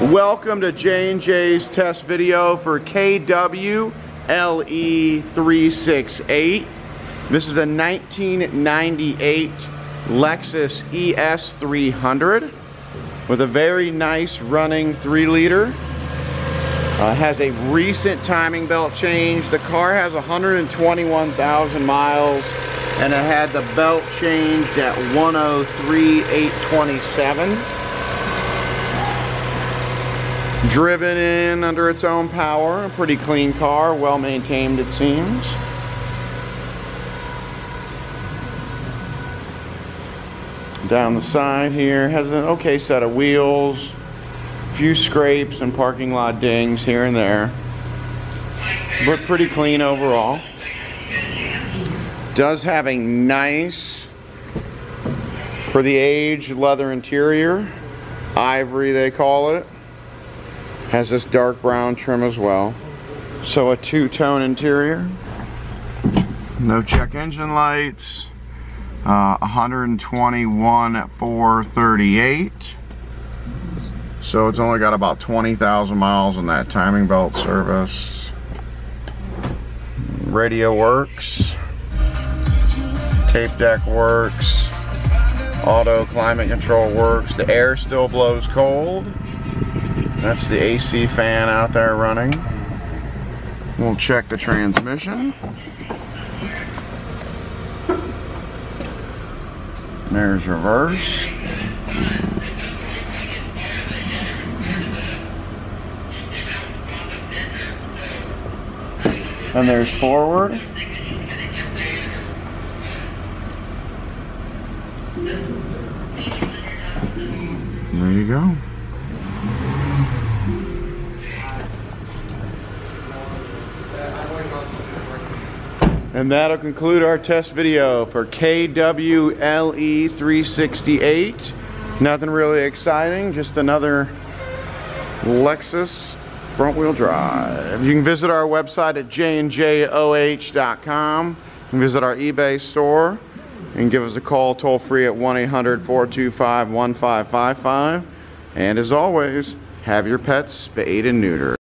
Welcome to J&J's test video for KW LE368. This is a 1998 Lexus ES300 with a very nice running 3 liter. Uh, has a recent timing belt change. The car has 121,000 miles and it had the belt changed at 103,827. Driven in under its own power, a pretty clean car, well maintained it seems. Down the side here, has an okay set of wheels, few scrapes and parking lot dings here and there, but pretty clean overall. Does have a nice, for the age, leather interior. Ivory, they call it. Has this dark brown trim as well. So a two-tone interior. No check engine lights. Uh, 121 438. So it's only got about 20,000 miles on that timing belt service. Radio works tape deck works, auto climate control works, the air still blows cold. That's the AC fan out there running. We'll check the transmission. There's reverse. And there's forward. There you go. And that'll conclude our test video for KWLE368. Nothing really exciting, just another Lexus front wheel drive. You can visit our website at jnjoh.com. You can visit our eBay store and give us a call toll free at 1-800-425-1555. And as always, have your pets spayed and neutered.